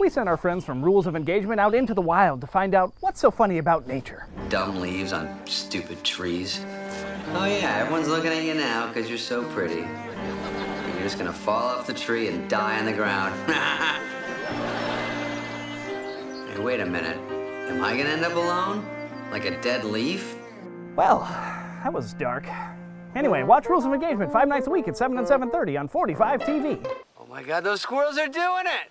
we sent our friends from Rules of Engagement out into the wild to find out what's so funny about nature. Dumb leaves on stupid trees. Oh yeah, everyone's looking at you now because you're so pretty. You're just gonna fall off the tree and die on the ground. hey, wait a minute. Am I gonna end up alone? Like a dead leaf? Well, that was dark. Anyway, watch Rules of Engagement five nights a week at 7 and 7.30 on 45 TV. Oh my god, those squirrels are doing it!